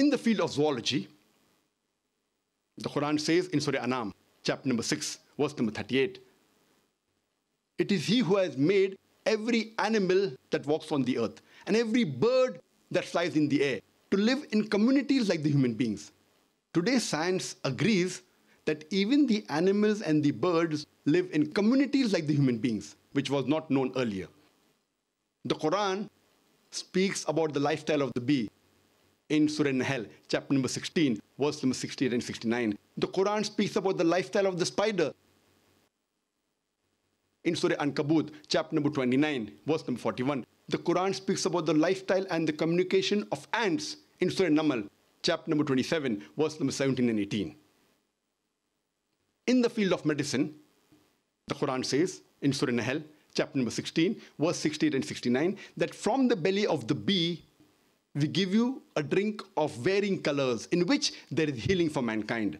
In the field of zoology, the Quran says in Surah Anam, chapter number 6, verse number 38, it is He who has made every animal that walks on the earth and every bird that flies in the air to live in communities like the human beings. Today, science agrees that even the animals and the birds live in communities like the human beings, which was not known earlier. The Quran speaks about the lifestyle of the bee in Surah Nahl, chapter number 16, verse number 68 and 69. The Quran speaks about the lifestyle of the spider in Surah Ankabut, chapter number 29, verse number 41. The Quran speaks about the lifestyle and the communication of ants in Surah Namal, chapter number 27, verse number 17 and 18. In the field of medicine, the Quran says in Surah Nahl, chapter number 16, verse 68 and 69, that from the belly of the bee, we give you a drink of varying colors in which there is healing for mankind.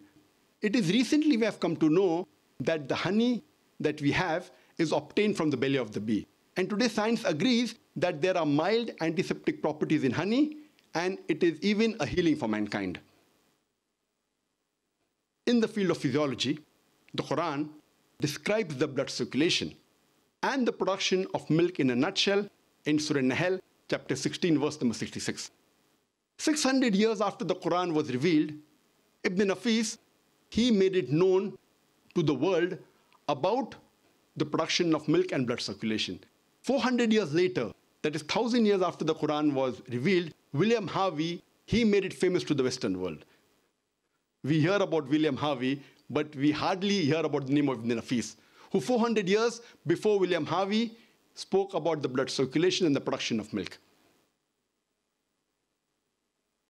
It is recently we have come to know that the honey that we have is obtained from the belly of the bee. And today science agrees that there are mild antiseptic properties in honey and it is even a healing for mankind. In the field of physiology, the Quran describes the blood circulation and the production of milk in a nutshell in Surah Nahl, chapter 16, verse number 66. 600 years after the Quran was revealed, Ibn Nafis, he made it known to the world about the production of milk and blood circulation. 400 years later, that is 1000 years after the Quran was revealed, William Harvey, he made it famous to the Western world. We hear about William Harvey, but we hardly hear about the name of Ibn Nafis, who 400 years before William Harvey spoke about the blood circulation and the production of milk.